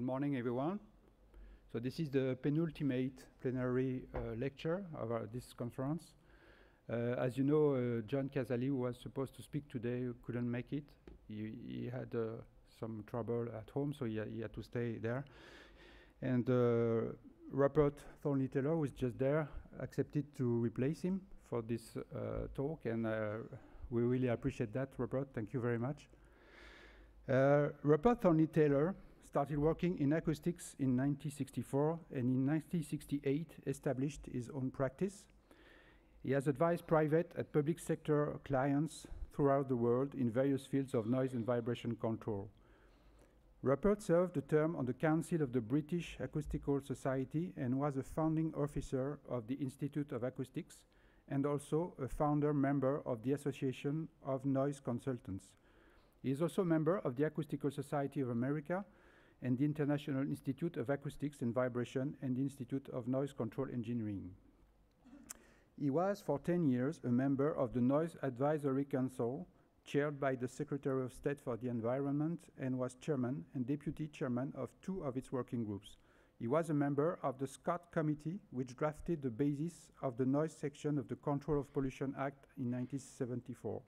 Good morning, everyone. So this is the penultimate plenary uh, lecture of our, this conference. Uh, as you know, uh, John Casali, who was supposed to speak today, couldn't make it. He, he had uh, some trouble at home, so he, he, had to stay there. And uh, Rupert Thornely Taylor, who is just there, accepted to replace him for this uh, talk, and we really appreciate that, Rupert. Thank you very much. Rupert Thornely Taylor started working in acoustics in 1964 and in 1968 established his own practice. He has advised private and public sector clients throughout the world in various fields of noise and vibration control. Rupert served a term on the Council of the British Acoustical Society and was a founding officer of the Institute of Acoustics and also a founder member of the Association of Noise Consultants. He is also a member of the Acoustical Society of America and the International Institute of Acoustics and Vibration and the Institute of Noise Control Engineering. He was for 10 years a member of the Noise Advisory Council, chaired by the Secretary of State for the Environment, and was chairman and deputy chairman of two of its working groups. He was a member of the Scott Committee, which drafted the basis of the noise section of the Control of Pollution Act in 1974.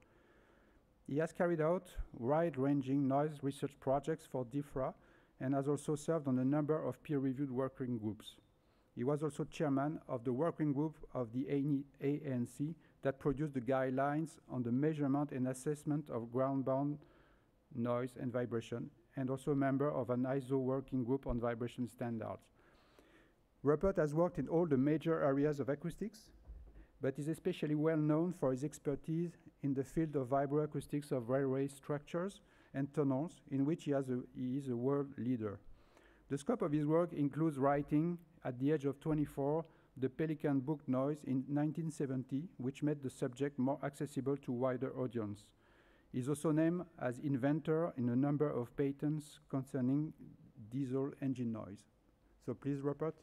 He has carried out wide-ranging noise research projects for Defra and has also served on a number of peer-reviewed working groups. He was also chairman of the working group of the ANC that produced the guidelines on the measurement and assessment of ground-borne noise and vibration, and also a member of an ISO working group on vibration standards. Rupert has worked in all the major areas of acoustics, but is especially well known for his expertise in the field of vibroacoustics of railway structures and tunnels, in which he, a, he is a world leader. The scope of his work includes writing, at the age of 24, the Pelican book Noise in 1970, which made the subject more accessible to wider audience. He is also named as inventor in a number of patents concerning diesel engine noise. So please, Rupert.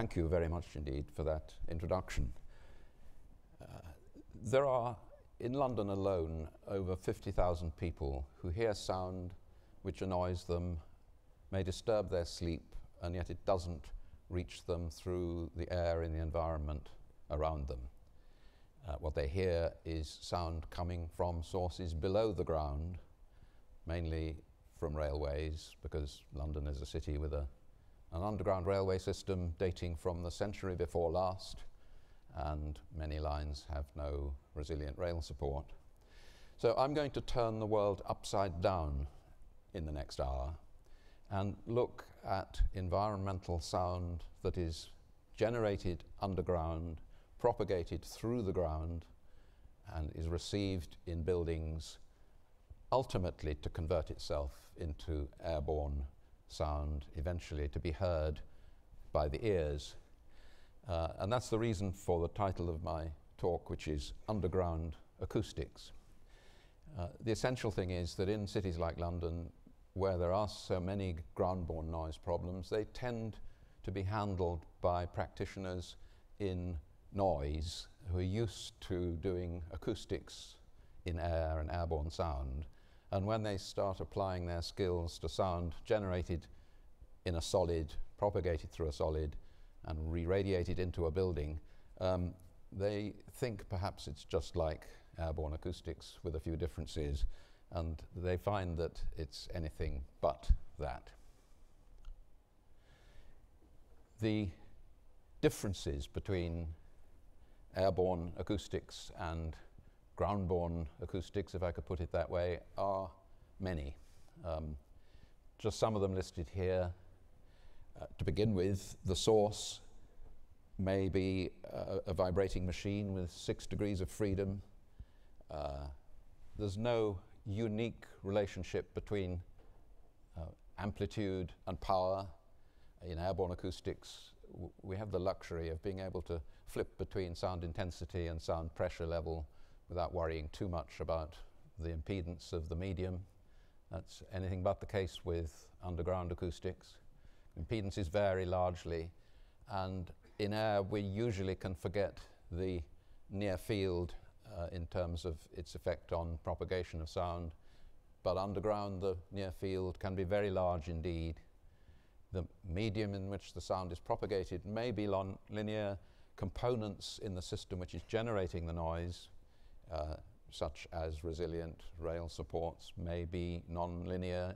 Thank you very much indeed for that introduction. Uh, there are, in London alone, over 50,000 people who hear sound which annoys them, may disturb their sleep, and yet it doesn't reach them through the air in the environment around them. Uh, what they hear is sound coming from sources below the ground, mainly from railways, because London is a city with a an underground railway system dating from the century before last, and many lines have no resilient rail support. So I'm going to turn the world upside down in the next hour and look at environmental sound that is generated underground, propagated through the ground, and is received in buildings ultimately to convert itself into airborne sound eventually to be heard by the ears. Uh, and that's the reason for the title of my talk, which is Underground Acoustics. Uh, the essential thing is that in cities like London, where there are so many ground-borne noise problems, they tend to be handled by practitioners in noise who are used to doing acoustics in air and airborne sound and when they start applying their skills to sound generated in a solid, propagated through a solid, and re-radiated into a building, um, they think perhaps it's just like airborne acoustics with a few differences, and they find that it's anything but that. The differences between airborne acoustics and ground-borne acoustics, if I could put it that way, are many. Um, just some of them listed here. Uh, to begin with, the source may be a, a vibrating machine with six degrees of freedom. Uh, there's no unique relationship between uh, amplitude and power. In airborne acoustics, we have the luxury of being able to flip between sound intensity and sound pressure level without worrying too much about the impedance of the medium. That's anything but the case with underground acoustics. Impedances vary largely, and in air, we usually can forget the near field uh, in terms of its effect on propagation of sound. But underground, the near field can be very large indeed. The medium in which the sound is propagated may be linear. Components in the system which is generating the noise, uh, such as resilient rail supports, may be non-linear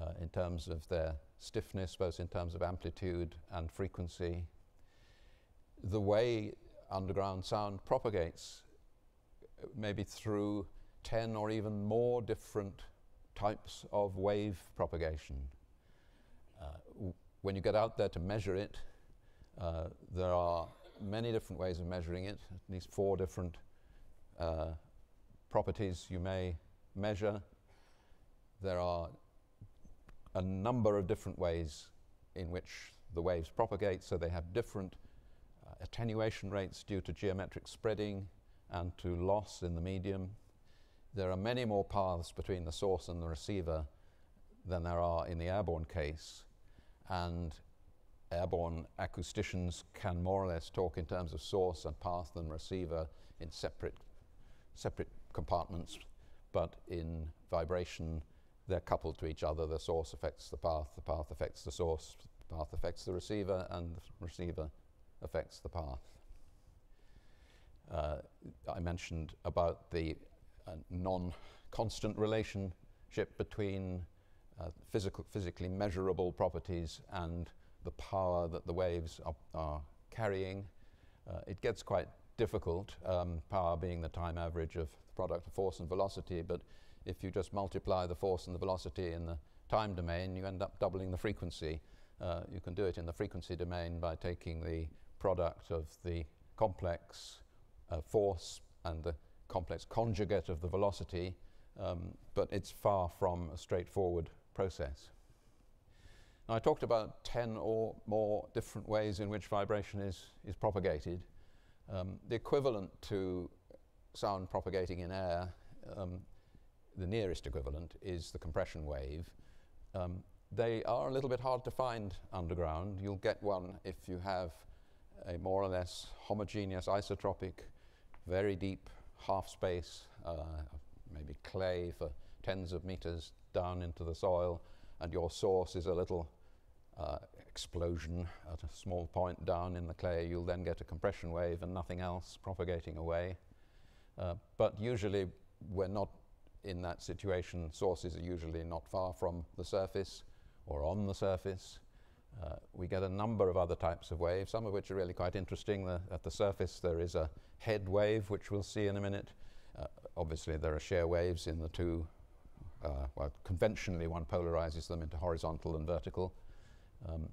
uh, in terms of their stiffness, both in terms of amplitude and frequency. The way underground sound propagates maybe through 10 or even more different types of wave propagation. Uh, when you get out there to measure it, uh, there are many different ways of measuring it, at least four different uh, properties you may measure. There are a number of different ways in which the waves propagate, so they have different uh, attenuation rates due to geometric spreading and to loss in the medium. There are many more paths between the source and the receiver than there are in the airborne case, and airborne acousticians can more or less talk in terms of source and path and receiver in separate, separate compartments, but in vibration, they're coupled to each other. The source affects the path, the path affects the source, the path affects the receiver, and the receiver affects the path. Uh, I mentioned about the uh, non-constant relationship between uh, physical, physically measurable properties and the power that the waves are, are carrying. Uh, it gets quite difficult, um, power being the time average of the product of force and velocity, but if you just multiply the force and the velocity in the time domain, you end up doubling the frequency. Uh, you can do it in the frequency domain by taking the product of the complex uh, force and the complex conjugate of the velocity, um, but it's far from a straightforward process. Now, I talked about 10 or more different ways in which vibration is, is propagated. Um, the equivalent to sound propagating in air um, the nearest equivalent is the compression wave. Um, they are a little bit hard to find underground. You'll get one if you have a more or less homogeneous isotropic, very deep half space, uh, maybe clay for tens of meters down into the soil, and your source is a little uh, explosion at a small point down in the clay. You'll then get a compression wave and nothing else propagating away. Uh, but usually we're not in that situation, sources are usually not far from the surface or on the surface. Uh, we get a number of other types of waves, some of which are really quite interesting. The, at the surface, there is a head wave, which we'll see in a minute. Uh, obviously, there are shear waves in the two. Uh, well, conventionally, one polarizes them into horizontal and vertical. Um,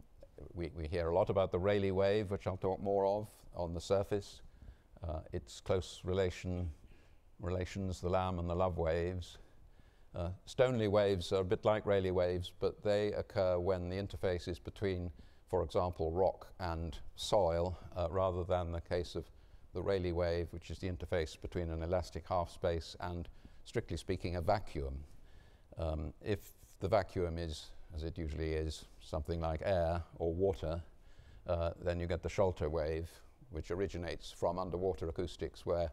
we, we, hear a lot about the Rayleigh wave, which I'll talk more of on the surface. Uh, its close relation relations, the Lamb and the Love waves. Uh, waves are a bit like Rayleigh waves, but they occur when the interface is between, for example, rock and soil, uh, rather than the case of the Rayleigh wave, which is the interface between an elastic half space and, strictly speaking, a vacuum. Um, if the vacuum is, as it usually is, something like air or water, uh, then you get the Scholte wave, which originates from underwater acoustics, where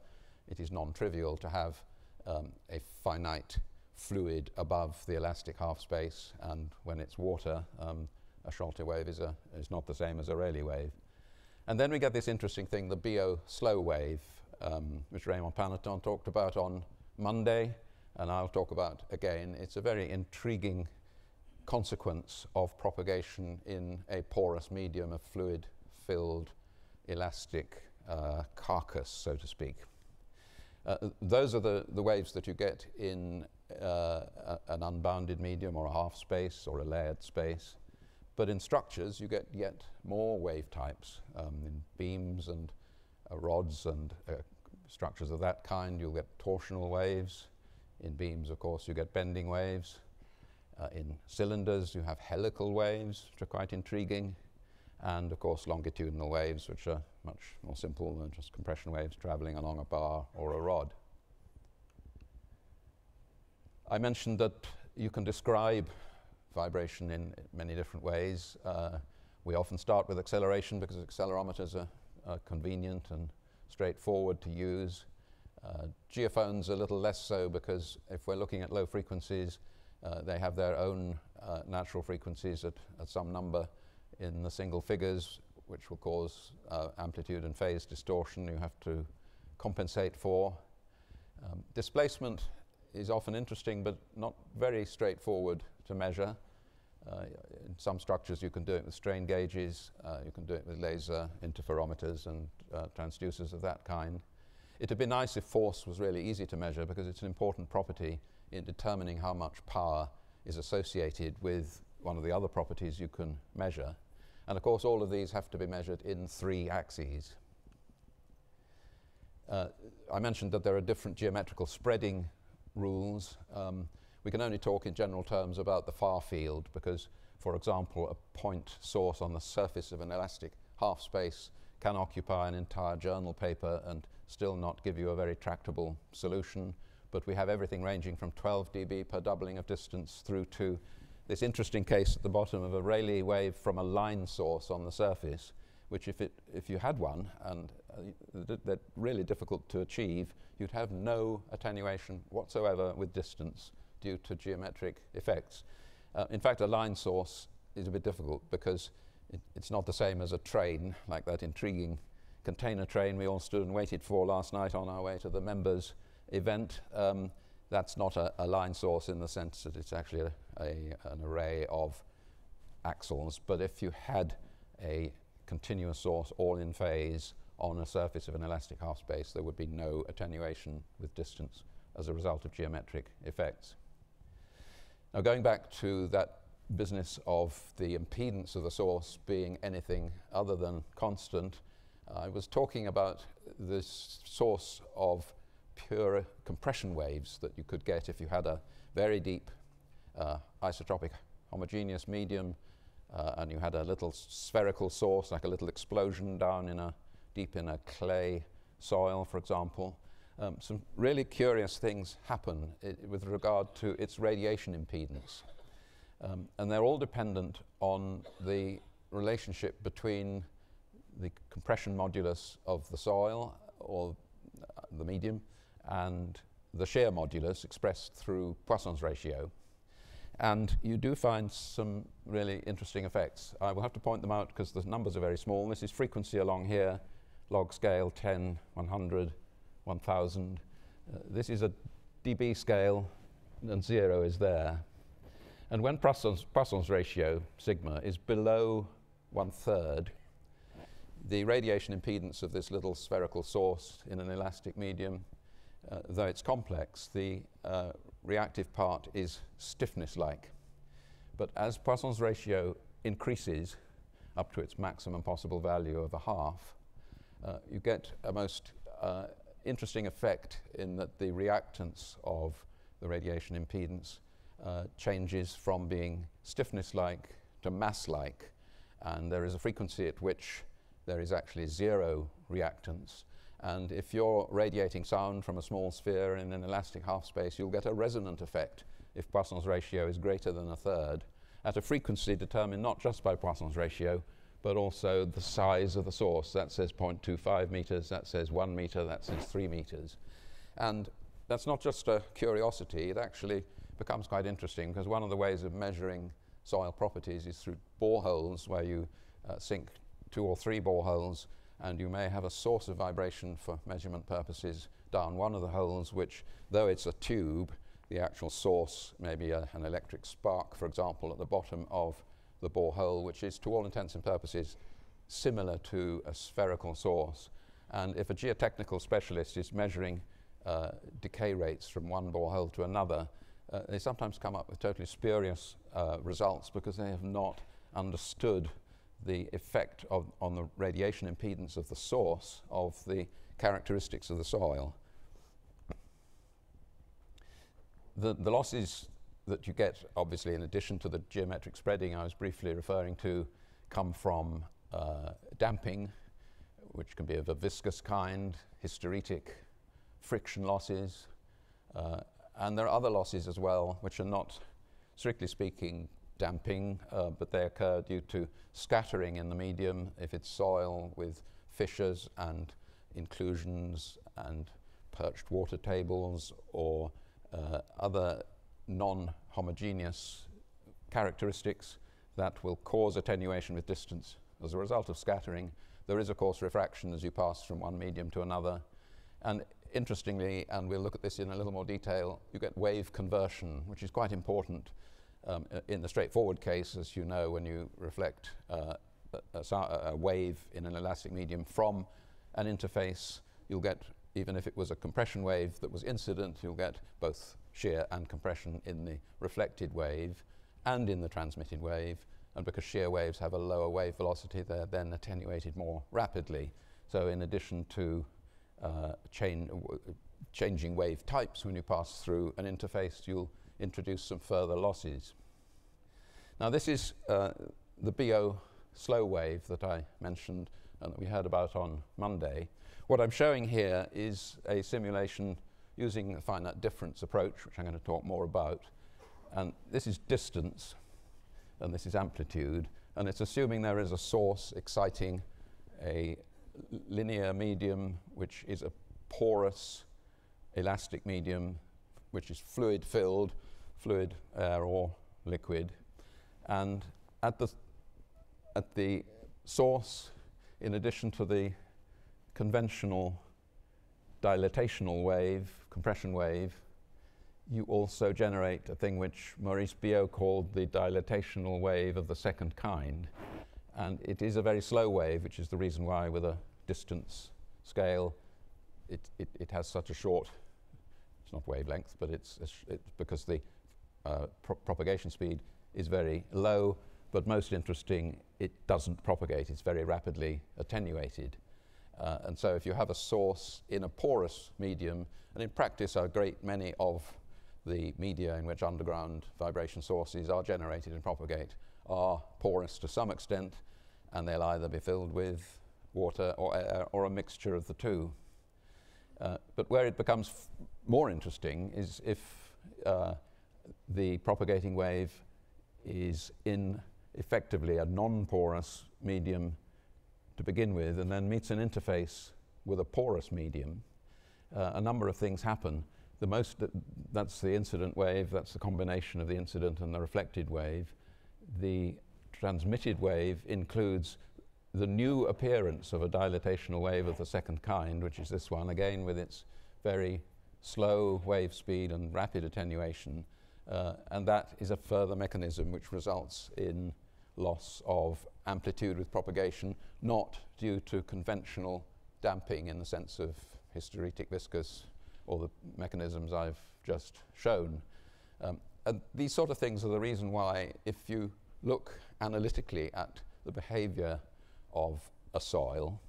it is non-trivial to have um, a finite fluid above the elastic half space, and when it's water, um, a Scholte wave is, a, is not the same as a Rayleigh wave. And then we get this interesting thing, the Biot slow wave, um, which Raymond Panneton talked about on Monday, and I'll talk about again. It's a very intriguing consequence of propagation in a porous medium, a fluid-filled elastic uh, carcass, so to speak. Uh, those are the, the waves that you get in uh, an unbounded medium or a half space or a layered space. But in structures, you get yet more wave types. Um, in beams and uh, rods and uh, structures of that kind, you'll get torsional waves. In beams, of course, you get bending waves. Uh, in cylinders, you have helical waves, which are quite intriguing and of course longitudinal waves, which are much more simple than just compression waves traveling along a bar or a rod. I mentioned that you can describe vibration in many different ways. Uh, we often start with acceleration because accelerometers are, are convenient and straightforward to use. Uh, geophones a little less so because if we're looking at low frequencies, uh, they have their own uh, natural frequencies at, at, some number in the single figures, which will cause uh, amplitude and phase distortion you have to compensate for. Um, displacement is often interesting but not very straightforward to measure. Uh, in some structures you can do it with strain gauges, uh, you can do it with laser interferometers and transducers of that kind. It would be nice if force was really easy to measure because it's an important property in determining how much power is associated with one of the other properties you can measure. And of course all of these have to be measured in three axes. Uh, I mentioned that there are different geometrical spreading rules. Um, we can only talk in general terms about the far field because, for example, a point source on the surface of an elastic half space can occupy an entire journal paper and still not give you a very tractable solution. But we have everything ranging from 12 dB per doubling of distance through to this interesting case at the bottom of a Rayleigh wave from a line source on the surface, which if, it, if you had one, and uh, they're really difficult to achieve, you'd have no attenuation whatsoever with distance due to geometric effects. Uh, in fact, a line source is a bit difficult because it, it's not the same as a train, like that intriguing container train we all stood and waited for last night on our way to the members event. Um, that's not a, a, line source in the sense that it's actually a, a, an array of axles. But if you had a continuous source all in phase on a surface of an elastic half space, there would be no attenuation with distance as a result of geometric effects. Now going back to that business of the impedance of the source being anything other than constant, I was talking about this source of pure compression waves that you could get if you had a very deep uh, isotropic homogeneous medium uh, and you had a little spherical source, like a little explosion down in a deep in a clay soil, for example um, some really curious things happen with regard to its radiation impedance. Um, and they're all dependent on the relationship between the compression modulus of the soil or uh, the medium and the shear modulus expressed through Poisson's ratio. And you do find some really interesting effects. I will have to point them out because the numbers are very small. This is frequency along here, log scale 10, 100, 1000. Uh, this is a dB scale, and zero is there. And when Poisson's, Poisson's ratio, sigma, is below one third, the radiation impedance of this little spherical source in an elastic medium, uh, though it's complex, the uh, reactive part is stiffness-like. But as Poisson's ratio increases up to its maximum possible value of a half, uh, you get a most uh, interesting effect in that the reactance of the radiation impedance uh, changes from being stiffness-like to mass-like, and there is a frequency at which there is actually zero reactance. And if you're radiating sound from a small sphere in an elastic half space, you'll get a resonant effect if Poisson's ratio is greater than a third at a frequency determined not just by Poisson's ratio, but also the size of the source. That says 0.25 meters, that says one meter, that says three meters. And that's not just a curiosity, it actually becomes quite interesting because one of the ways of measuring soil properties is through boreholes where you uh, sink two or three boreholes and you may have a source of vibration for measurement purposes down one of the holes which, though it's a tube, the actual source may be a, an electric spark, for example, at the bottom of the borehole, which is to all intents and purposes similar to a spherical source. And if a geotechnical specialist is measuring uh, decay rates from one borehole to another, uh, they sometimes come up with totally spurious uh, results because they have not understood the effect of, on the radiation impedance of the source of the characteristics of the soil. The, the losses that you get, obviously, in addition to the geometric spreading I was briefly referring to, come from uh, damping, which can be of a viscous kind, hysteretic friction losses, uh, and there are other losses as well, which are not, strictly speaking, damping, uh, but they occur due to scattering in the medium if it's soil with fissures and inclusions and perched water tables or uh, other non-homogeneous characteristics that will cause attenuation with distance. As a result of scattering, there is, of course, refraction as you pass from one medium to another. And interestingly, and we'll look at this in a little more detail, you get wave conversion, which is quite important um, in the straightforward case, as you know, when you reflect uh, a, a, wave in an elastic medium from an interface, you'll get, even if it was a compression wave that was incident, you'll get both shear and compression in the reflected wave and in the transmitted wave. And because shear waves have a lower wave velocity, they're then attenuated more rapidly. So in addition to uh, changing wave types when you pass through an interface, you'll introduce some further losses. Now this is uh, the Biot slow wave that I mentioned and that we heard about on Monday. What I'm showing here is a simulation using the finite difference approach, which I'm going to talk more about. And this is distance, and this is amplitude, and it's assuming there is a source exciting a linear medium, which is a porous elastic medium, which is fluid filled, fluid, air, or liquid. And at the, at the source, in addition to the conventional dilatational wave, compression wave, you also generate a thing which Maurice Biot called the dilatational wave of the second kind. And it is a very slow wave, which is the reason why, with a distance scale, it, it, it has such a short, it's not wavelength, but it's, it's because the uh, pro propagation speed is very low, but most interesting, it doesn't propagate. It's very rapidly attenuated. Uh, and so if you have a source in a porous medium, and in practice a great many of the media in which underground vibration sources are generated and propagate are porous to some extent, and they'll either be filled with water or air or a mixture of the two. Uh, but where it becomes more interesting is if uh, the propagating wave is in effectively a non-porous medium to begin with and then meets an interface with a porous medium, uh, a number of things happen. The most, th that's the incident wave, that's the combination of the incident and the reflected wave. The transmitted wave includes the new appearance of a dilatational wave of the second kind, which is this one, again with its very slow wave speed and rapid attenuation. Uh, and that is a further mechanism which results in loss of amplitude with propagation, not due to conventional damping in the sense of hysteretic viscous or the mechanisms I've just shown. Um, and these sort of things are the reason why, if you look analytically at the behavior of a soil,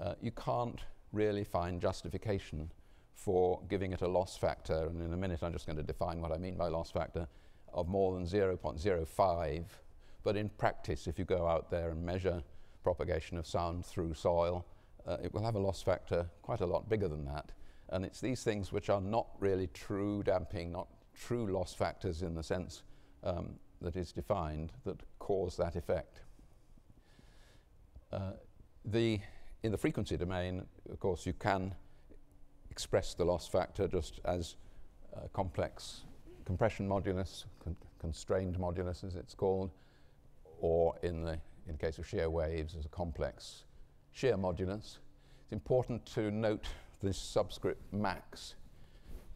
uh, you can't really find justification for giving it a loss factor, and in a minute I'm just going to define what I mean by loss factor, of more than 0.05. But in practice, if you go out there and measure propagation of sound through soil, uh, it will have a loss factor quite a lot bigger than that. And it's these things which are not really true damping, not true loss factors in the sense um, that is defined, that cause that effect. Uh, the, in the frequency domain, of course, you can express the loss factor just as a complex compression modulus, con constrained modulus as it's called, or in the in case of shear waves as a complex shear modulus. It's important to note this subscript max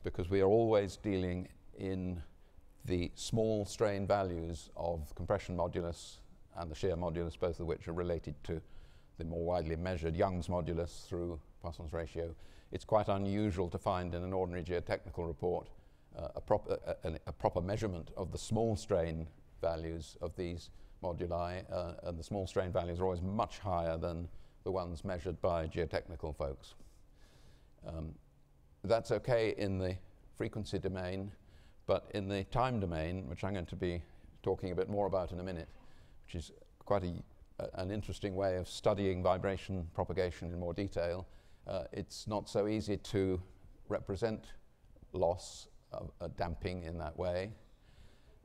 because we are always dealing in the small strain values of compression modulus and the shear modulus, both of which are related to the more widely measured Young's modulus through Poisson's ratio it's quite unusual to find in an ordinary geotechnical report uh, a, prop a, a, proper measurement of the small strain values of these moduli, uh, and the small strain values are always much higher than the ones measured by geotechnical folks. Um, that's okay in the frequency domain, but in the time domain, which I'm going to be talking a bit more about in a minute, which is quite a, an interesting way of studying vibration propagation in more detail, uh, it's not so easy to represent loss, of, uh, damping in that way.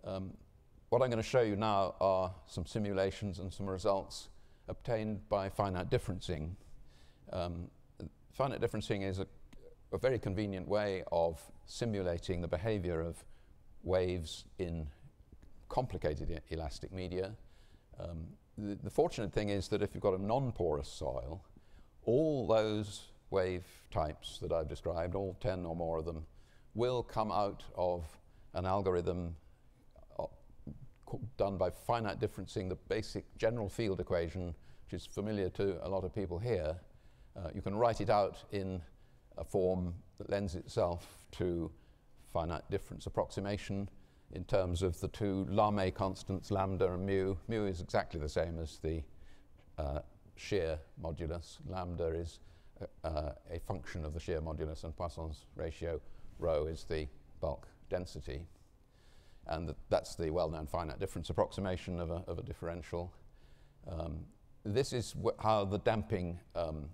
Um, what I'm going to show you now are some simulations and some results obtained by finite differencing. Um, finite differencing is a, a, very convenient way of simulating the behavior of waves in complicated elastic media. Um, the, the, fortunate thing is that if you've got a non-porous soil, all those wave types that I've described, all 10 or more of them, will come out of an algorithm uh, done by finite differencing the basic general field equation, which is familiar to a lot of people here. Uh, you can write it out in a form that lends itself to finite difference approximation in terms of the two Lamé constants, lambda and mu. Mu is exactly the same as the uh, shear modulus. Lambda is uh, a function of the shear modulus, and Poisson's ratio rho is the bulk density. And th that's the well-known finite difference approximation of a, of a differential. Um, this is how the damping um,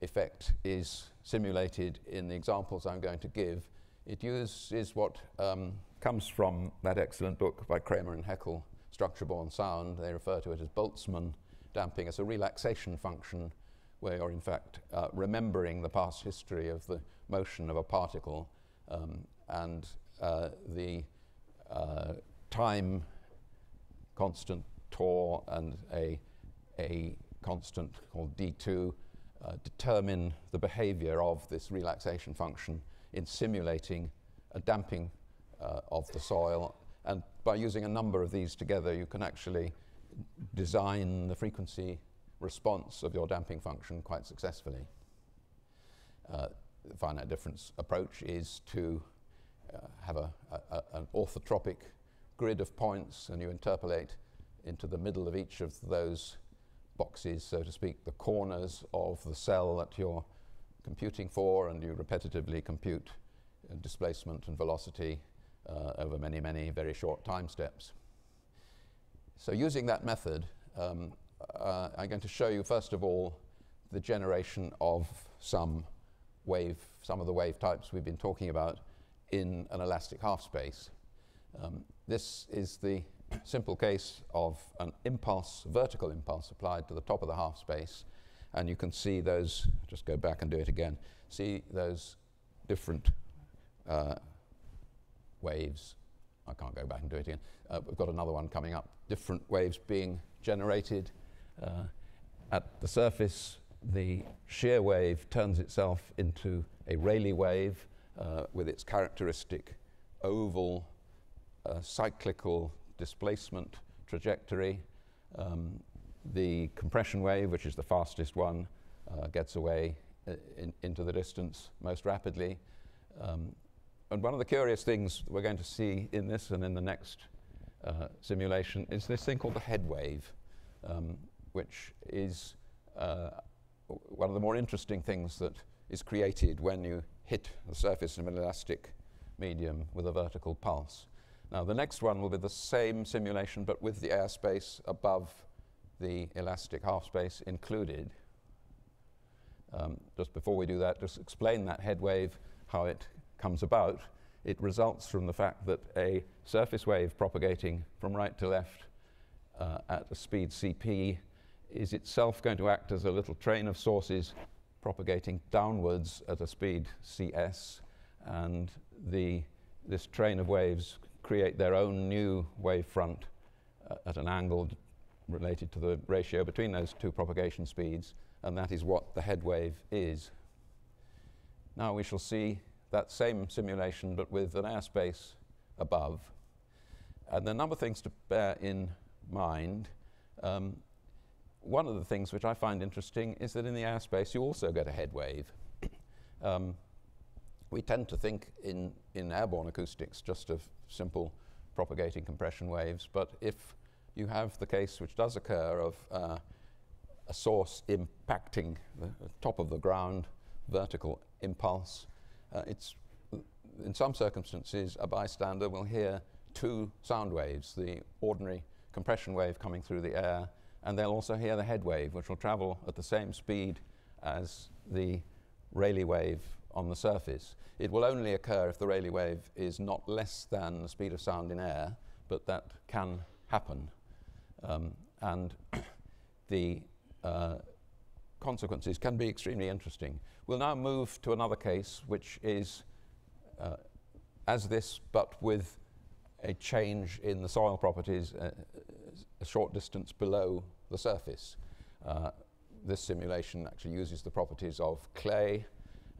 effect is simulated in the examples I'm going to give. It uses what um, comes from that excellent book by Cremer and Heckl, Structure-Borne Sound. They refer to it as Boltzmann damping as a relaxation function where you're in fact uh, remembering the past history of the motion of a particle um, and uh, the uh, time constant tau and a, a constant called d2 uh, determine the behavior of this relaxation function in simulating a damping uh, of the soil. And by using a number of these together, you can actually design the frequency response of your damping function quite successfully. Uh, the finite difference approach is to uh, have a, a, an orthotropic grid of points and you interpolate into the middle of each of those boxes, so to speak, the corners of the cell that you're computing for and you repetitively compute uh, displacement and velocity uh, over many, many very short time steps. So using that method, um, uh, I'm going to show you first of all the generation of some wave, some of the wave types we've been talking about in an elastic half space. Um, this is the simple case of an impulse, vertical impulse applied to the top of the half space. And you can see those, just go back and do it again, see those different uh, waves. I can't go back and do it again. Uh, we've got another one coming up, different waves being generated. Uh, at the surface, the shear wave turns itself into a Rayleigh wave uh, with its characteristic oval uh, cyclical displacement trajectory. Um, the compression wave, which is the fastest one, uh, gets away uh, in, into the distance most rapidly. Um, and one of the curious things we're going to see in this and in the next uh, simulation is this thing called the head wave, um, which is uh, one of the more interesting things that is created when you hit the surface of an elastic medium with a vertical pulse. Now the next one will be the same simulation but with the airspace above the elastic half space included. Um, just before we do that, just explain that head wave, how it comes about. It results from the fact that a surface wave propagating from right to left uh, at a speed cp is itself going to act as a little train of sources propagating downwards at a speed cs, and the, this train of waves create their own new wave front uh, at an angle related to the ratio between those two propagation speeds, and that is what the head wave is. Now we shall see that same simulation, but with an airspace above. And there are a number of things to bear in mind. Um, one of the things which I find interesting is that in the airspace you also get a head wave. um, we tend to think in, in airborne acoustics just of simple propagating compression waves, but if you have the case which does occur of uh, a source impacting the top of the ground, vertical impulse, uh, it's in some circumstances a bystander will hear two sound waves, the ordinary compression wave coming through the air and they'll also hear the head wave, which will travel at the same speed as the Rayleigh wave on the surface. It will only occur if the Rayleigh wave is not less than the speed of sound in air, but that can happen. Um, and the uh, consequences can be extremely interesting. We'll now move to another case, which is uh, as this, but with a change in the soil properties uh, a short distance below the surface. Uh, this simulation actually uses the properties of clay,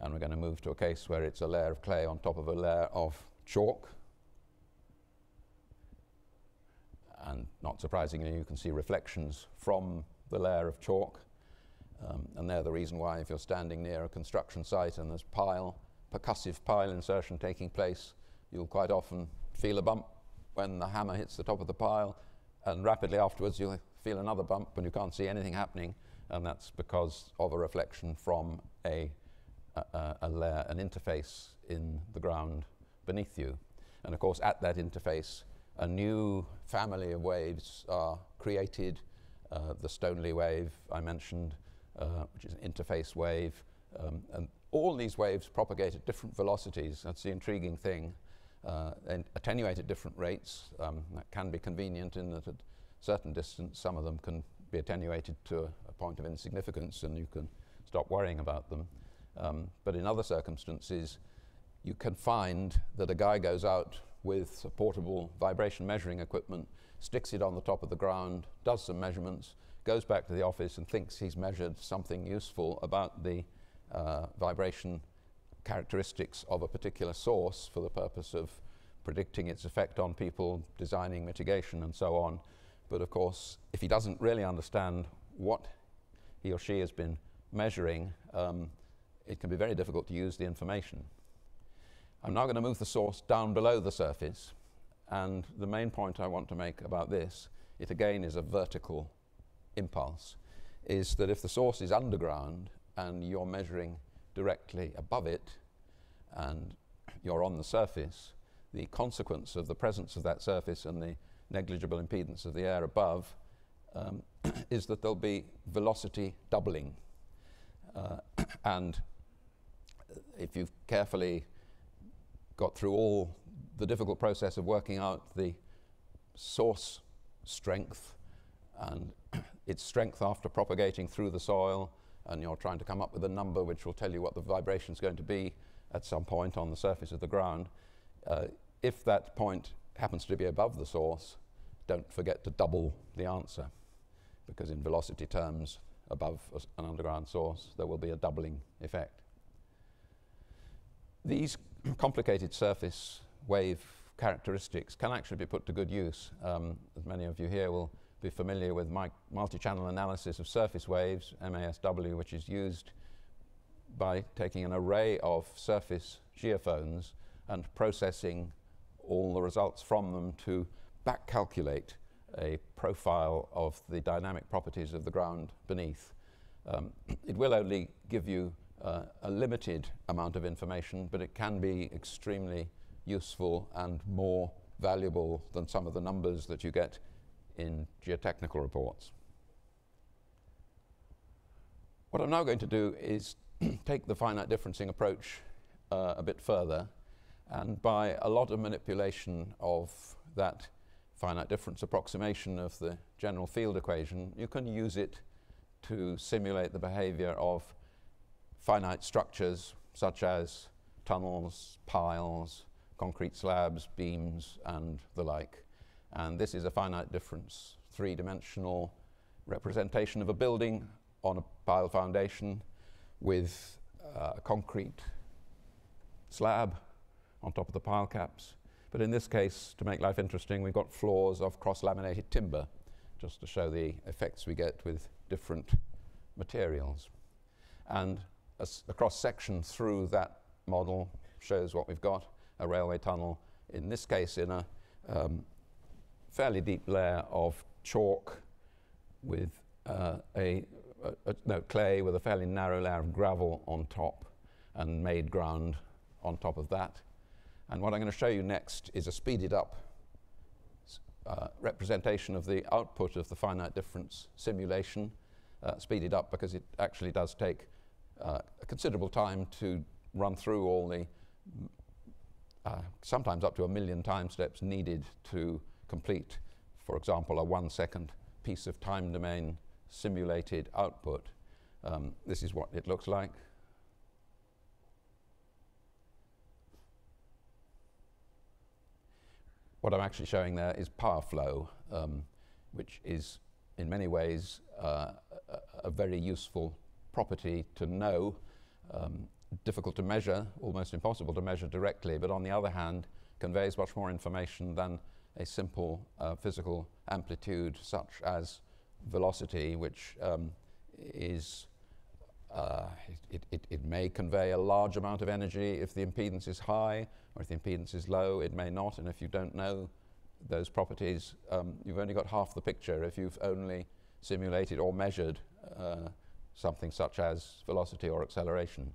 and we're going to move to a case where it's a layer of clay on top of a layer of chalk. And not surprisingly, you can see reflections from the layer of chalk. Um, and they're the reason why if you're standing near a construction site and there's pile, percussive pile insertion taking place, you'll quite often feel a bump when the hammer hits the top of the pile, and rapidly afterwards you'll feel another bump when you can't see anything happening, and that's because of a reflection from a, a, a layer, an interface in the ground beneath you. And of course, at that interface, a new family of waves are created. Uh, the Stoneley wave I mentioned, uh, which is an interface wave, um, and all these waves propagate at different velocities. That's the intriguing thing. Uh, and attenuate at different rates. Um, that can be convenient in that at certain distance, some of them can be attenuated to a, a point of insignificance and you can stop worrying about them. Um, but in other circumstances, you can find that a guy goes out with portable vibration measuring equipment, sticks it on the top of the ground, does some measurements, goes back to the office and thinks he's measured something useful about the uh, vibration characteristics of a particular source for the purpose of predicting its effect on people, designing mitigation, and so on. But of course, if he doesn't really understand what he or she has been measuring, um, it can be very difficult to use the information. I'm now going to move the source down below the surface, and the main point I want to make about this, it again is a vertical impulse, is that if the source is underground and you're measuring directly above it and you're on the surface, the consequence of the presence of that surface and the negligible impedance of the air above um, is that there'll be velocity doubling. Uh, and if you've carefully got through all the difficult process of working out the source strength and its strength after propagating through the soil, and you're trying to come up with a number which will tell you what the vibration is going to be at some point on the surface of the ground. Uh, if that point happens to be above the source, don't forget to double the answer, because in velocity terms, above an underground source, there will be a doubling effect. These complicated surface wave characteristics can actually be put to good use. Um, as many of you here will be familiar with multi-channel analysis of surface waves, MASW, which is used by taking an array of surface geophones and processing all the results from them to back calculate a profile of the dynamic properties of the ground beneath. Um, it will only give you uh, a limited amount of information, but it can be extremely useful and more valuable than some of the numbers that you get in geotechnical reports. What I'm now going to do is take the finite differencing approach uh, a bit further, and by a lot of manipulation of that finite difference approximation of the general field equation, you can use it to simulate the behavior of finite structures such as tunnels, piles, concrete slabs, beams, and the like. And this is a finite difference, three-dimensional representation of a building on a pile foundation with uh, a concrete slab on top of the pile caps. But in this case, to make life interesting, we've got floors of cross-laminated timber, just to show the effects we get with different materials. And a, a cross-section through that model shows what we've got, a railway tunnel, in this case in a um, fairly deep layer of chalk with uh, a, a, no, clay with a fairly narrow layer of gravel on top and made ground on top of that. And what I'm going to show you next is a speeded up uh, representation of the output of the finite difference simulation, uh, speeded up because it actually does take uh, a considerable time to run through all the, uh, sometimes up to a million time steps needed to complete, for example, a one second piece of time domain simulated output. Um, this is what it looks like. What I'm actually showing there is power flow, um, which is in many ways uh, a, very useful property to know, um, difficult to measure, almost impossible to measure directly, but on the other hand, conveys much more information than a simple uh, physical amplitude such as velocity, which um, is uh, it, it, it, may convey a large amount of energy if the impedance is high, or if the impedance is low, it may not. And if you don't know those properties, um, you've only got half the picture if you've only simulated or measured uh, something such as velocity or acceleration.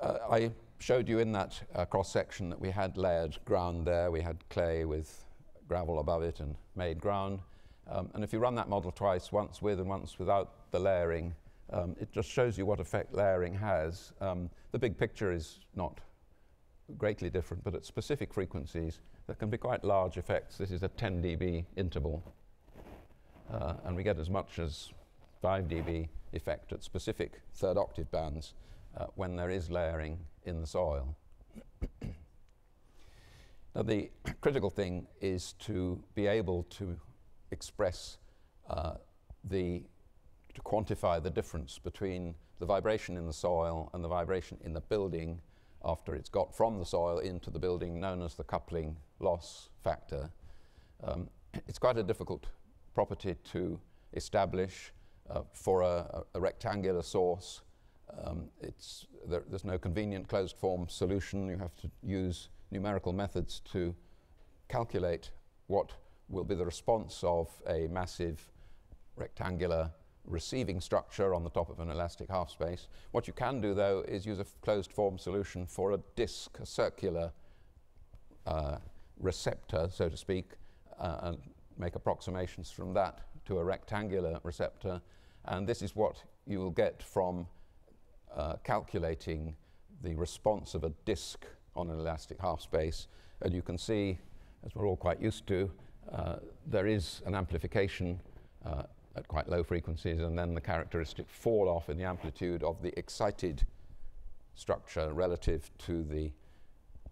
Uh, I showed you in that uh, cross section that we had layered ground there. We had clay with gravel above it and made ground. Um, and if you run that model twice, once with and once without the layering, um, it just shows you what effect layering has. Um, the big picture is not greatly different, but at specific frequencies, there can be quite large effects. This is a 10 dB interval, uh, and we get as much as 5 dB effect at specific third octave bands uh, when there is layering in the soil. now, the critical thing is to be able to express uh, the, to quantify the difference between the vibration in the soil and the vibration in the building after it's got from the soil into the building, known as the coupling loss factor. Um, it's quite a difficult property to establish uh, for a, a, rectangular source. Um, there, there's no convenient closed form solution. You have to use numerical methods to calculate what will be the response of a massive rectangular receiving structure on the top of an elastic half space. What you can do, though, is use a closed form solution for a disk, a circular uh, receptor, so to speak, uh, and make approximations from that to a rectangular receptor. And this is what you will get from uh, calculating the response of a disk on an elastic half space. And you can see, as we're all quite used to, uh, there is an amplification uh, at quite low frequencies, and then the characteristic fall off in the amplitude of the excited structure relative to the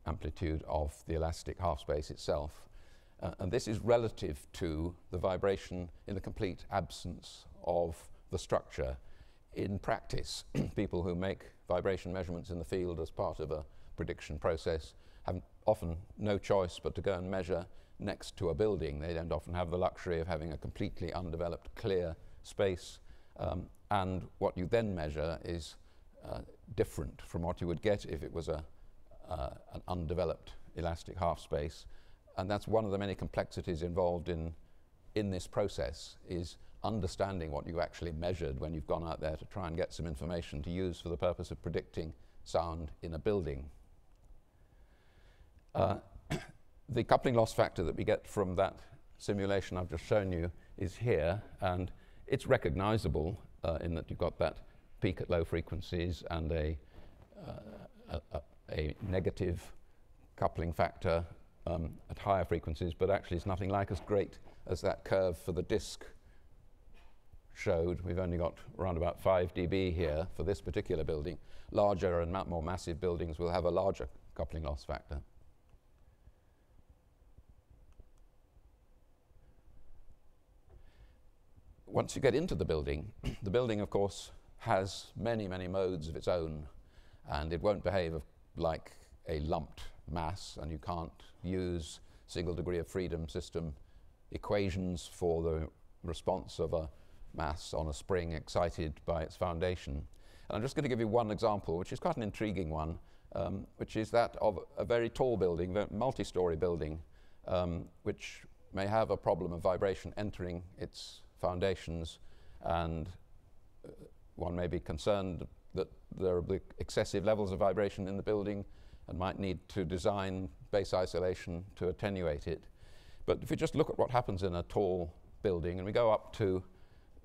amplitude of the elastic half space itself. Uh, and this is relative to the vibration in the complete absence of the structure. In practice, people who make vibration measurements in the field as part of a prediction process have often no choice but to go and measure next to a building. They don't often have the luxury of having a completely undeveloped, clear space. Um, and what you then measure is uh, different from what you would get if it was a, uh, an undeveloped elastic half space. And that's one of the many complexities involved in, in this process is understanding what you actually measured when you've gone out there to try and get some information to use for the purpose of predicting sound in a building. Uh, the coupling loss factor that we get from that simulation I've just shown you is here, and it's recognizable uh, in that you've got that peak at low frequencies and a, uh, a, a, negative coupling factor um, at higher frequencies, but actually it's nothing like as great as that curve for the disk showed. We've only got around about 5 dB here for this particular building. Larger and more massive buildings will have a larger coupling loss factor. once you get into the building, the building, of course, has many, many modes of its own, and it won't behave like a lumped mass, and you can't use single degree of freedom system equations for the response of a mass on a spring excited by its foundation. And I'm just going to give you one example, which is quite an intriguing one, um, which is that of a very tall building, a multi-story building, um, which may have a problem of vibration entering its foundations, and uh, one may be concerned that there are excessive levels of vibration in the building and might need to design base isolation to attenuate it. But if you just look at what happens in a tall building, and we go up to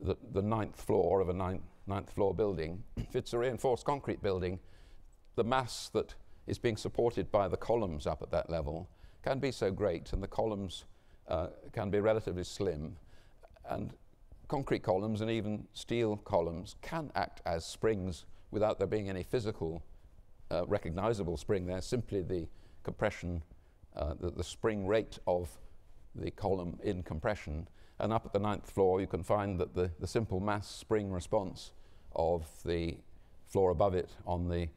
the, the ninth floor of a ninth, ninth floor building, if it's a reinforced concrete building, the mass that is being supported by the columns up at that level can be so great and the columns uh, can be relatively slim and concrete columns and even steel columns can act as springs without there being any physical uh, recognizable spring there, simply the compression, uh, the, the spring rate of the column in compression. And up at the ninth floor, you can find that the, the simple mass spring response of the floor above it on the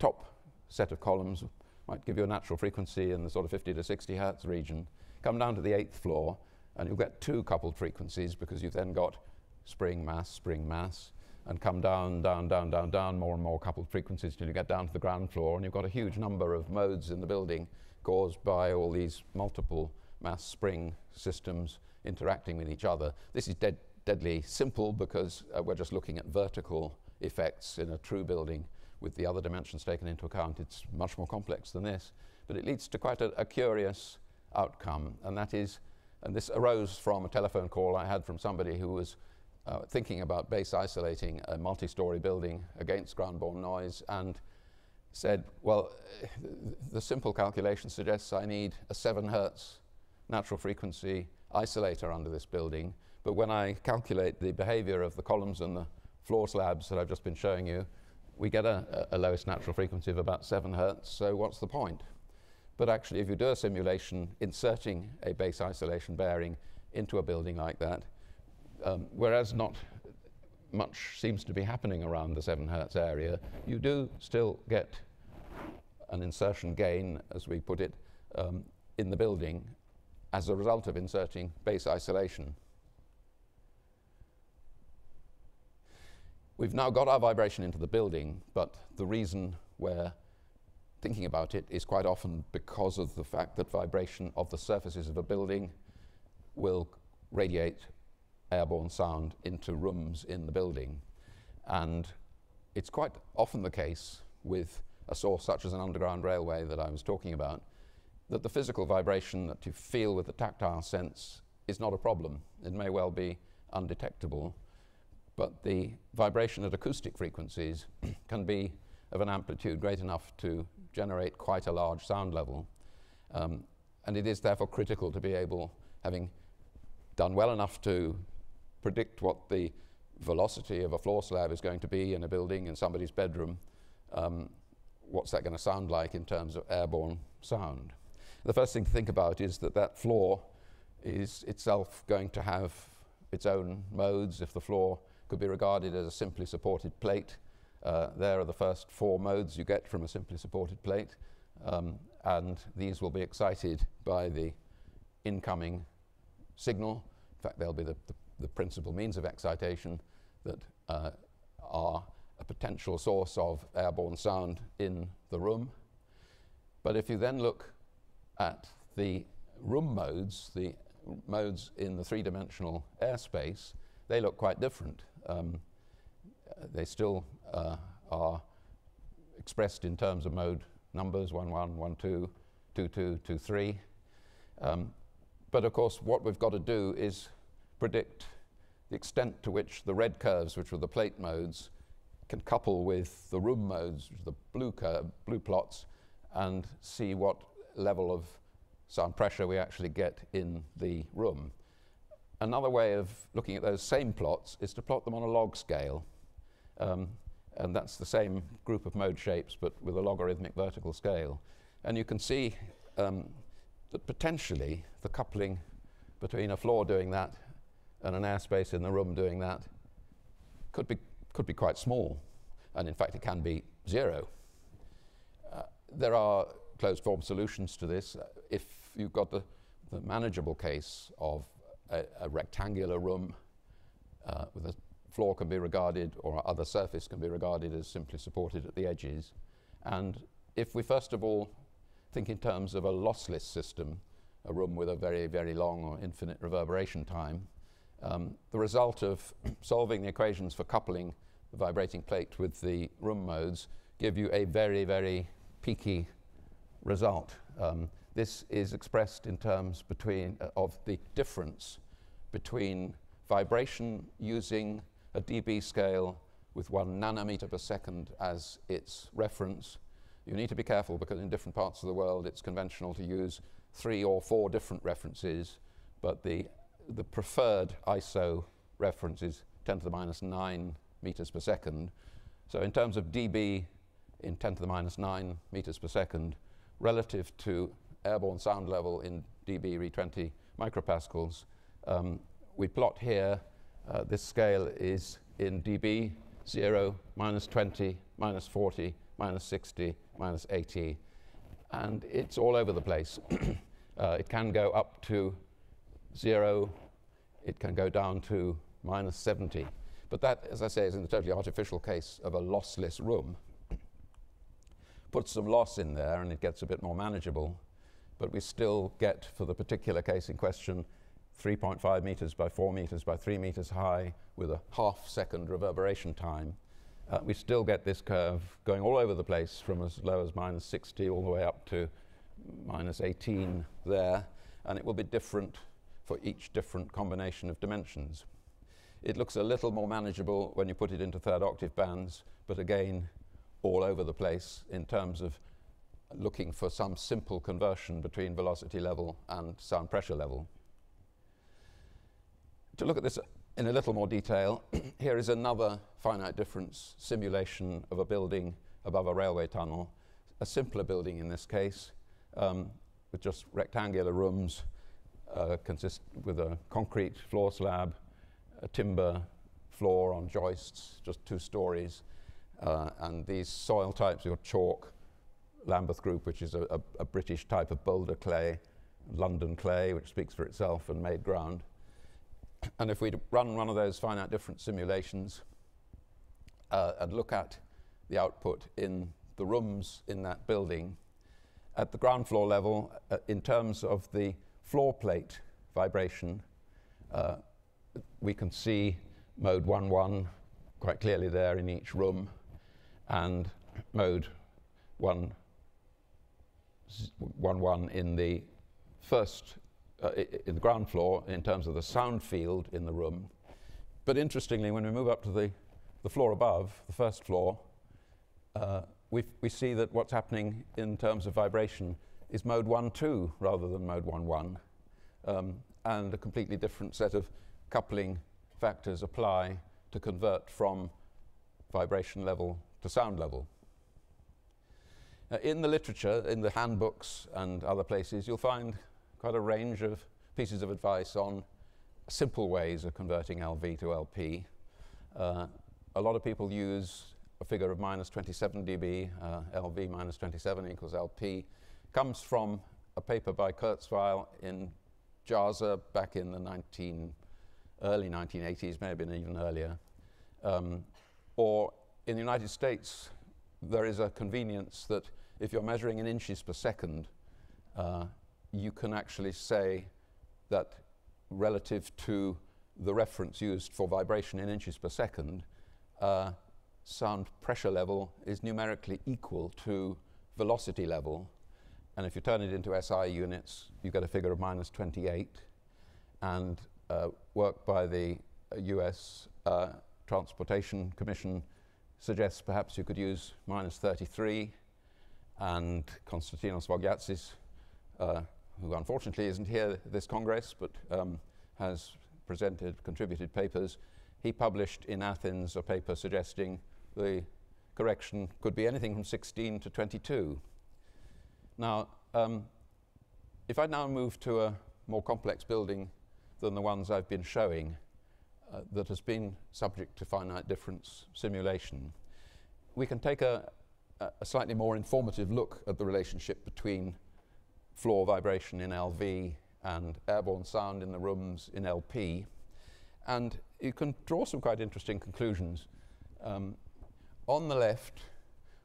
top set of columns might give you a natural frequency in the sort of 50 to 60 hertz region. Come down to the eighth floor, and you'll get two coupled frequencies because you've then got spring mass, spring mass, and come down, down, down, down, down, more and more coupled frequencies till you get down to the ground floor, and you've got a huge number of modes in the building caused by all these multiple mass spring systems interacting with each other. This is dead, deadly simple because uh, we're just looking at vertical effects in a true building with the other dimensions taken into account. It's much more complex than this, but it leads to quite a, a curious outcome, and that is, and this arose from a telephone call I had from somebody who was uh, thinking about base isolating a multi-story building against ground-borne noise and said, well, the simple calculation suggests I need a 7 hertz natural frequency isolator under this building, but when I calculate the behavior of the columns and the floor slabs that I've just been showing you, we get a, a lowest natural frequency of about 7 hertz, so what's the point? But actually, if you do a simulation inserting a base isolation bearing into a building like that, um, whereas not much seems to be happening around the 7 hertz area, you do still get an insertion gain, as we put it, um, in the building as a result of inserting base isolation. We've now got our vibration into the building, but the reason we're thinking about it is quite often because of the fact that vibration of the surfaces of a building will radiate airborne sound into rooms in the building. And it's quite often the case with a source such as an underground railway that I was talking about, that the physical vibration that you feel with the tactile sense is not a problem. It may well be undetectable, but the vibration at acoustic frequencies can be of an amplitude great enough to generate quite a large sound level. Um, and it is therefore critical to be able, having done well enough to predict what the velocity of a floor slab is going to be in a building in somebody's bedroom, um, what's that going to sound like in terms of airborne sound? The first thing to think about is that that floor is itself going to have its own modes. If the floor could be regarded as a simply supported plate, uh, there are the first four modes you get from a simply supported plate, um, and these will be excited by the incoming signal. In fact, they'll be the, the the principal means of excitation that uh, are a potential source of airborne sound in the room. But if you then look at the room modes, the modes in the three-dimensional airspace, they look quite different. Um, they still uh, are expressed in terms of mode numbers, 1, 1, 1, 2, 2, 2, 2, 3. Um, but of course, what we've got to do is predict the extent to which the red curves, which are the plate modes, can couple with the room modes, the blue, curve, blue plots, and see what level of sound pressure we actually get in the room. Another way of looking at those same plots is to plot them on a log scale. Um, and that's the same group of mode shapes, but with a logarithmic vertical scale. And you can see um, that potentially the coupling between a floor doing that and an airspace in the room doing that could be, could be quite small. And in fact, it can be zero. Uh, there are closed form solutions to this. Uh, if you've got the, the manageable case of a, a rectangular room uh, with a floor can be regarded or other surface can be regarded as simply supported at the edges. And if we first of all think in terms of a lossless system, a room with a very, very long or infinite reverberation time, um, the result of solving the equations for coupling the vibrating plate with the room modes give you a very, very peaky result. Um, this is expressed in terms between, uh, of the difference between vibration using a dB scale with one nanometer per second as its reference. You need to be careful because in different parts of the world it's conventional to use three or four different references, but the, the preferred ISO reference is 10 to the minus 9 meters per second. So in terms of dB in 10 to the minus 9 meters per second, relative to airborne sound level in dB re 20 micropascals, um, we plot here, uh, this scale is in dB, 0, minus 20, minus 40, minus 60, minus 80, and it's all over the place. uh, it can go up to 0, it can go down to minus 70. But that, as I say, is in the totally artificial case of a lossless room. Put some loss in there and it gets a bit more manageable, but we still get, for the particular case in question, 3.5 meters by 4 meters by 3 meters high with a half second reverberation time. Uh, we still get this curve going all over the place from as low as minus 60 all the way up to minus 18 there, and it will be different for each different combination of dimensions. It looks a little more manageable when you put it into third octave bands, but again, all over the place in terms of looking for some simple conversion between velocity level and sound pressure level. To look at this in a little more detail, here is another finite difference simulation of a building above a railway tunnel, a simpler building in this case, um, with just rectangular rooms, uh, consist with a concrete floor slab, a timber floor on joists, just two stories, uh, and these soil types, your chalk, Lambeth Group, which is a, a, a British type of boulder clay, London clay, which speaks for itself, and made ground. And if we run one of those finite difference simulations uh, and look at the output in the rooms in that building, at the ground floor level, uh, in terms of the floor plate vibration, uh, we can see mode 1 1 quite clearly there in each room, and mode 1 1 1 in the first uh, in the ground floor in terms of the sound field in the room. But interestingly, when we move up to the, the floor above, the first floor, uh, we see that what's happening in terms of vibration is mode 1 2 rather than mode 1 1. Um, and a completely different set of coupling factors apply to convert from vibration level to sound level. Uh, in the literature, in the handbooks and other places, you'll find quite a range of pieces of advice on simple ways of converting LV to LP. Uh, a lot of people use a figure of minus 27 dB, uh, LV minus 27 equals LP. Comes from a paper by Kurzweil in JASA back in the 19, early 1980s, maybe even earlier. Um, or in the United States, there is a convenience that if you're measuring in inches per second, uh, you can actually say that relative to the reference used for vibration in inches per second, uh, sound pressure level is numerically equal to velocity level. And if you turn it into SI units, you get a figure of minus 28. And uh, work by the US uh, Transportation Commission suggests perhaps you could use minus 33. And Konstantinos Vogiatzis uh, who unfortunately isn't here this Congress, but um, has presented, contributed papers. He published in Athens a paper suggesting the correction could be anything from 16 to 22. Now, um, if I now move to a more complex building than the ones I've been showing uh, that has been subject to finite difference simulation, we can take a, a slightly more informative look at the relationship between floor vibration in LV and airborne sound in the rooms in LP. And you can draw some quite interesting conclusions. Um, on the left,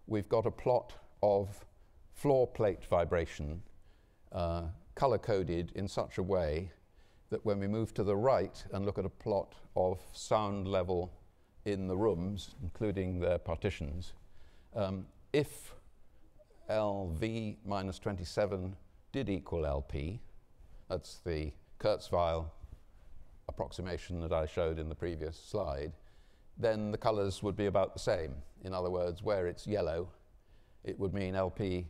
we've got a plot of floor plate vibration uh, color coded in such a way that when we move to the right and look at a plot of sound level in the rooms, including their partitions, um, if LV minus 27 did equal LP, that's the Kurzweil approximation that I showed in the previous slide, then the colors would be about the same. In other words, where it's yellow, it would mean LP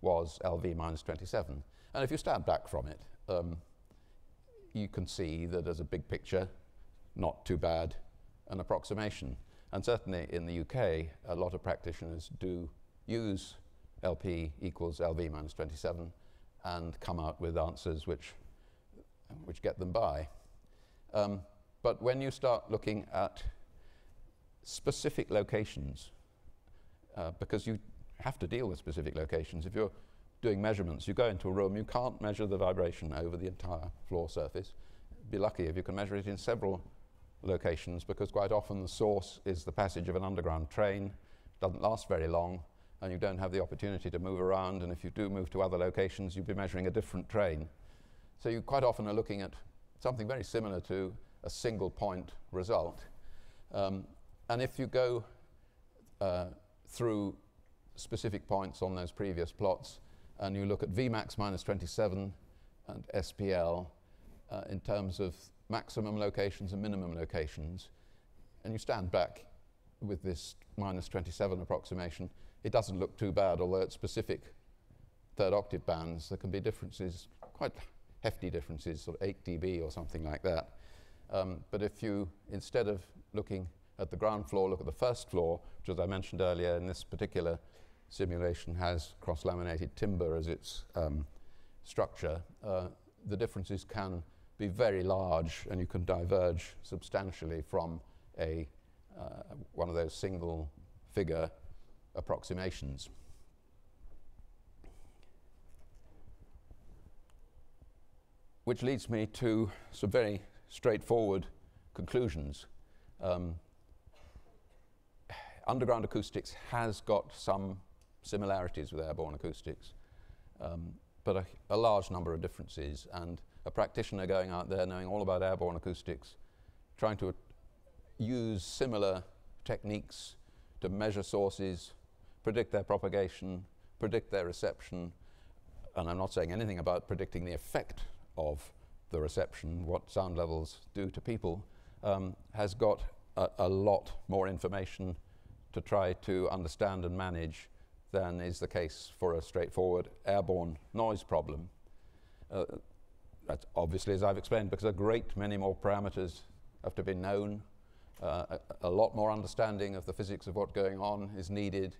was LV minus 27. And if you stand back from it, um, you can see that as a big picture, not too bad an approximation. And certainly in the UK, a lot of practitioners do use LP equals LV minus 27 and come out with answers which, which get them by. Um, but when you start looking at specific locations, uh, because you have to deal with specific locations, if you're doing measurements, you go into a room, you can't measure the vibration over the entire floor surface. Be lucky if you can measure it in several locations because quite often the source is the passage of an underground train, doesn't last very long, and you don't have the opportunity to move around. And if you do move to other locations, you'll be measuring a different train. So you quite often are looking at something very similar to a single point result. Um, and if you go uh, through specific points on those previous plots, and you look at Vmax minus 27 and SPL uh, in terms of maximum locations and minimum locations, and you stand back with this minus 27 approximation, it doesn't look too bad, although at specific third octave bands, there can be differences, quite hefty differences, sort of 8 dB or something like that. Um, but if you, instead of looking at the ground floor, look at the first floor, which, as I mentioned earlier, in this particular simulation has cross-laminated timber as its um, structure, uh, the differences can be very large and you can diverge substantially from a, uh, one of those single figure approximations. Which leads me to some very straightforward conclusions. Um, underground acoustics has got some similarities with airborne acoustics, um, but a, a, large number of differences. And a practitioner going out there knowing all about airborne acoustics, trying to use similar techniques to measure sources, predict their propagation, predict their reception, and I'm not saying anything about predicting the effect of the reception, what sound levels do to people, um, has got a, a, lot more information to try to understand and manage than is the case for a straightforward airborne noise problem. Uh, that's obviously, as I've explained, because a great many more parameters have to be known. Uh, a, a, lot more understanding of the physics of what's going on is needed,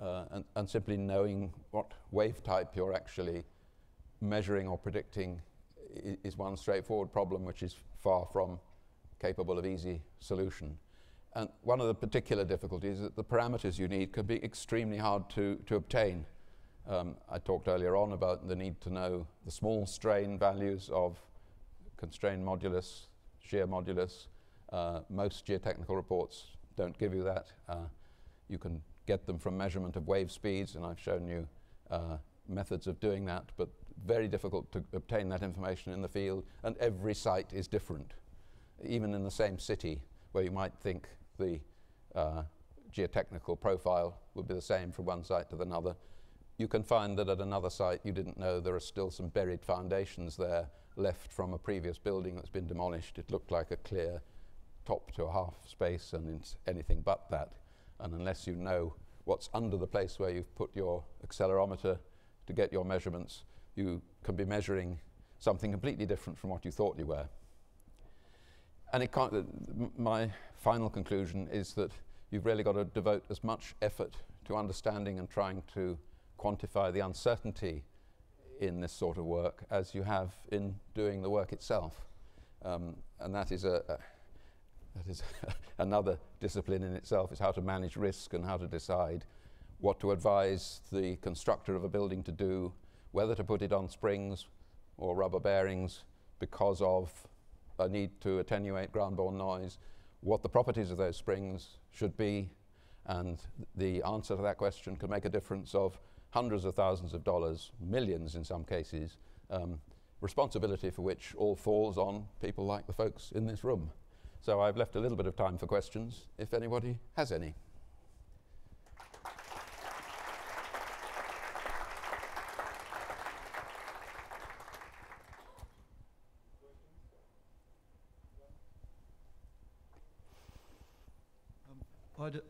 uh, and, and, simply knowing what wave type you're actually measuring or predicting is one straightforward problem which is far from capable of easy solution. And one of the particular difficulties is that the parameters you need can be extremely hard to, to obtain. Um, I talked earlier on about the need to know the small strain values of constrained modulus, shear modulus. Uh, most geotechnical reports don't give you that. Uh, you can get them from measurement of wave speeds, and I've shown you uh, methods of doing that, but very difficult to obtain that information in the field, and every site is different. Even in the same city, where you might think the uh, geotechnical profile would be the same from one site to another, you can find that at another site you didn't know there are still some buried foundations there left from a previous building that's been demolished. It looked like a clear top to a half space, and it's anything but that. And unless you know what's under the place where you've put your accelerometer to get your measurements, you can be measuring something completely different from what you thought you were. And it can't, my final conclusion is that you've really got to devote as much effort to understanding and trying to quantify the uncertainty in this sort of work as you have in doing the work itself. Um, and that is, a, a that is another discipline in itself, is how to manage risk and how to decide what to advise the constructor of a building to do, whether to put it on springs or rubber bearings because of a need to attenuate ground-borne noise, what the properties of those springs should be, and the answer to that question can make a difference of hundreds of thousands of dollars, millions in some cases, um, responsibility for which all falls on people like the folks in this room. So I've left a little bit of time for questions, if anybody has any.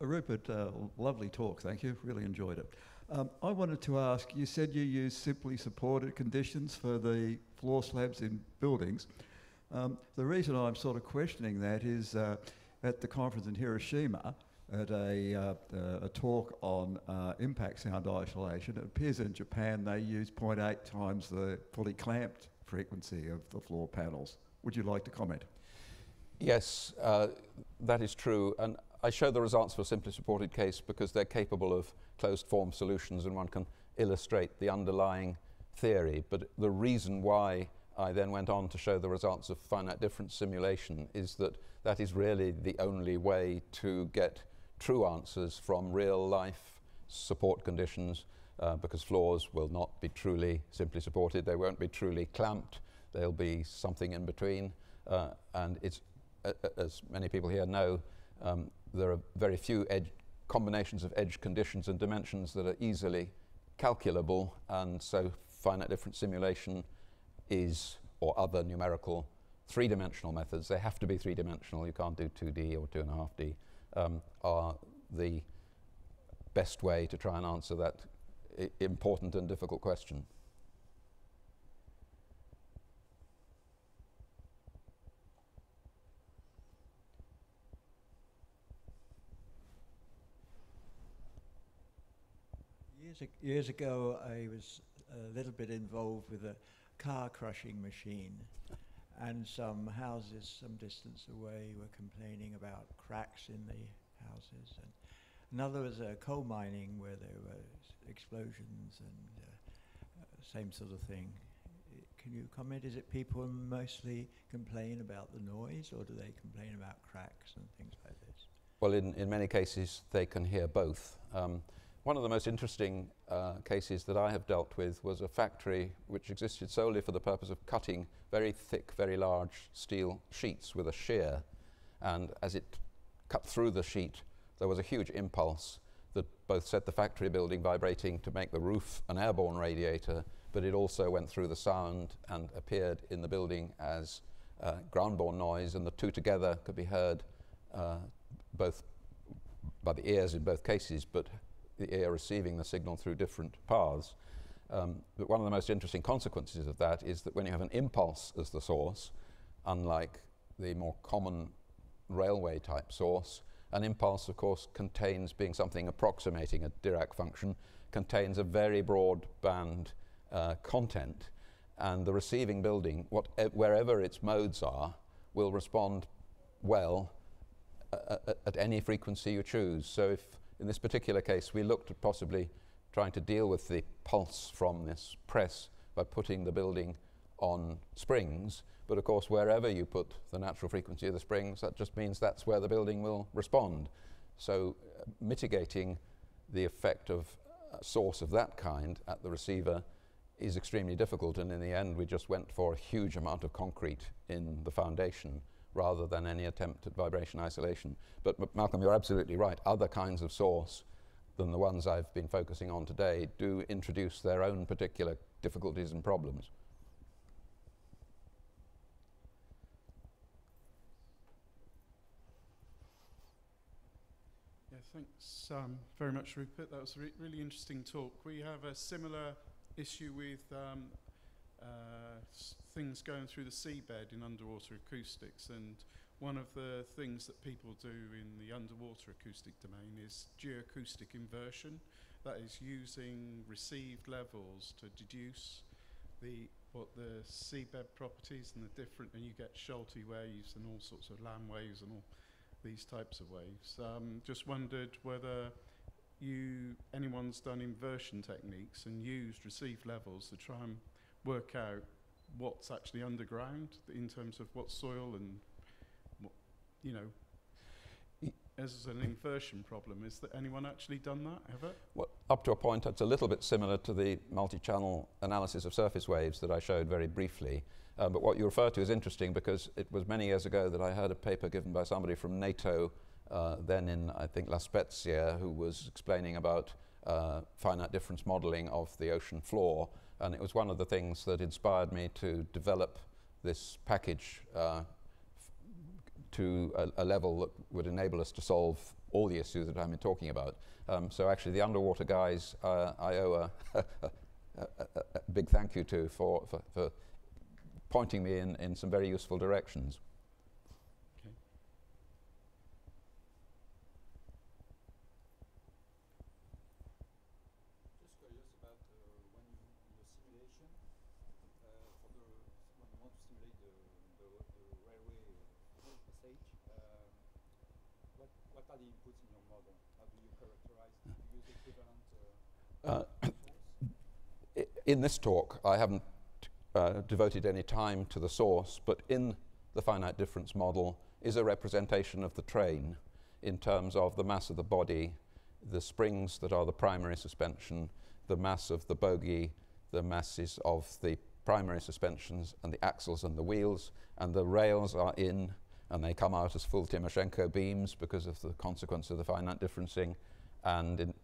Rupert, uh, lovely talk, thank you. Really enjoyed it. Um, I wanted to ask, you said you use simply supported conditions for the floor slabs in buildings. Um, the reason I'm sort of questioning that is uh, at the conference in Hiroshima, at a, uh, uh, a talk on uh, impact sound isolation, it appears in Japan they use 0.8 times the fully clamped frequency of the floor panels. Would you like to comment? Yes, uh, that is true. And I show the results for a simply supported case because they're capable of closed form solutions and one can illustrate the underlying theory. But the reason why I then went on to show the results of finite difference simulation is that that is really the only way to get true answers from real life support conditions uh, because floors will not be truly simply supported, they won't be truly clamped, they'll be something in between. Uh, and it's, uh, as many people here know, um, there are very few edge combinations of edge conditions and dimensions that are easily calculable, and so finite difference simulation is, or other numerical three-dimensional methods, they have to be three-dimensional, you can't do 2D or 2.5D, um, are the best way to try and answer that important and difficult question. Years, years ago, I was a little bit involved with a car crushing machine, and some houses some distance away were complaining about cracks in the houses. And another was uh, coal mining where there were explosions and uh, same sort of thing. can you comment? Is it people mostly complain about the noise, or do they complain about cracks and things like this? Well, in, in many cases, they can hear both. Um, one of the most interesting uh, cases that I have dealt with was a factory which existed solely for the purpose of cutting very thick, very large steel sheets with a shear. And as it cut through the sheet, there was a huge impulse that both set the factory building vibrating to make the roof an airborne radiator, but it also went through the sound and appeared in the building as uh, ground-borne noise, and the two together could be heard uh, both by the ears in both cases, but the ear receiving the signal through different paths. Um, but one of the most interesting consequences of that is that when you have an impulse as the source, unlike the more common railway type source, an impulse, of course, contains, being something approximating a Dirac function, contains a very broad band uh, content, and the receiving building, what, uh, wherever its modes are, will respond well uh, at, at any frequency you choose. So if in this particular case we looked at possibly trying to deal with the pulse from this press by putting the building on springs, but of course, wherever you put the natural frequency of the springs, that just means that's where the building will respond. So uh, mitigating the effect of a source of that kind at the receiver is extremely difficult. And in the end, we just went for a huge amount of concrete in the foundation rather than any attempt at vibration isolation. But Malcolm, you're absolutely right. Other kinds of source than the ones I've been focusing on today do introduce their own particular difficulties and problems. Thanks um, very much, Rupert. That was a re really interesting talk. We have a similar issue with um, uh, things going through the seabed in underwater acoustics. And one of the things that people do in the underwater acoustic domain is geoacoustic inversion. That is using received levels to deduce the what the seabed properties and the different, and you get Scholte waves and all sorts of land waves and all these types of waves. Um, just wondered whether you anyone's done inversion techniques and used received levels to try and work out what's actually underground in terms of what soil and what, you know as an inversion problem is that anyone actually done that ever well up to a point it's a little bit similar to the multi-channel analysis of surface waves that I showed very briefly um, but what you refer to is interesting because it was many years ago that I heard a paper given by somebody from NATO, uh, then in, I think, La Spezia, who was explaining about uh, finite difference modeling of the ocean floor. And it was one of the things that inspired me to develop this package uh, to a, a, level that would enable us to solve all the issues that I've been talking about. Um, so actually, the underwater guys, uh, I owe a, a, a, big thank you to for, for, for pointing me in, in some very useful directions. In this talk, I haven't uh, devoted any time to the source, but in the finite difference model is a representation of the train in terms of the mass of the body, the springs that are the primary suspension, the mass of the bogie, the masses of the primary suspensions and the axles and the wheels, and the rails are in and they come out as full Timoshenko beams because of the consequence of the finite differencing. And in,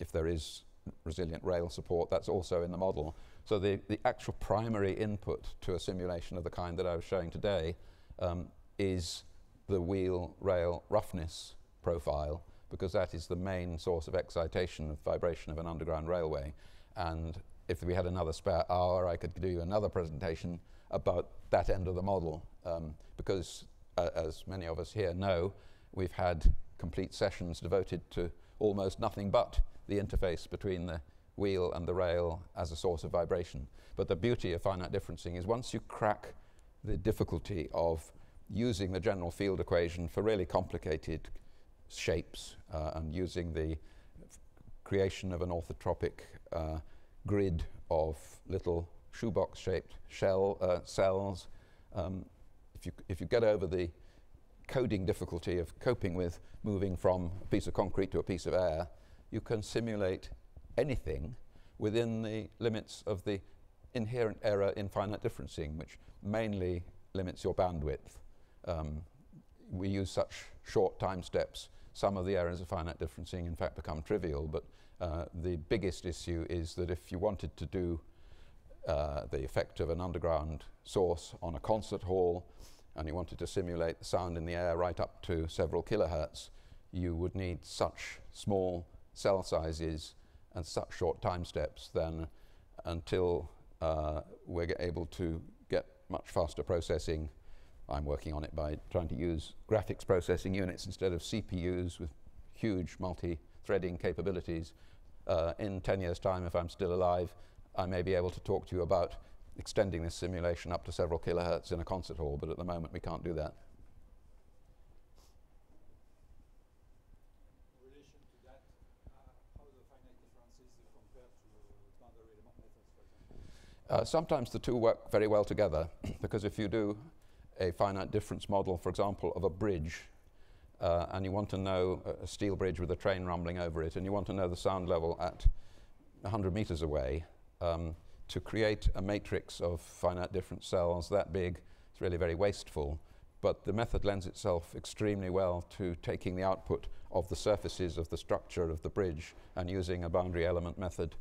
if there is resilient rail support, that's also in the model. So the, the actual primary input to a simulation of the kind that I was showing today um, is the wheel rail roughness profile because that is the main source of excitation of vibration of an underground railway. And if we had another spare hour, I could do another presentation about that end of the model um, because, uh, as many of us here know, we've had complete sessions devoted to almost nothing but the interface between the wheel and the rail as a source of vibration. But the beauty of finite differencing is once you crack the difficulty of using the general field equation for really complicated shapes uh, and using the creation of an orthotropic uh, grid of little shoebox shaped shell uh, cells. Um, if, you, if you get over the coding difficulty of coping with moving from a piece of concrete to a piece of air, you can simulate anything within the limits of the inherent error in finite differencing, which mainly limits your bandwidth. Um, we use such short time steps. Some of the errors of finite differencing, in fact, become trivial, but uh, the biggest issue is that if you wanted to do uh, the effect of an underground source on a concert hall and you wanted to simulate the sound in the air right up to several kilohertz, you would need such small cell sizes and such short time steps, then until uh, we're able to get much faster processing, I'm working on it by trying to use graphics processing units instead of CPUs with huge multi-threading capabilities. Uh, in 10 years' time, if I'm still alive, I may be able to talk to you about extending this simulation up to several kilohertz in a concert hall, but at the moment we can't do that. Uh, sometimes the two work very well together because if you do a finite difference model, for example, of a bridge, uh, and you want to know a, steel bridge with a train rumbling over it, and you want to know the sound level at 100 meters away, um, to create a matrix of finite difference cells that big is really very wasteful. But the method lends itself extremely well to taking the output of the surfaces of the structure of the bridge and using a boundary element method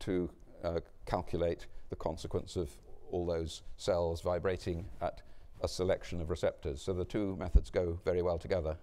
to uh, calculate the consequence of all those cells vibrating at a selection of receptors. So the two methods go very well together.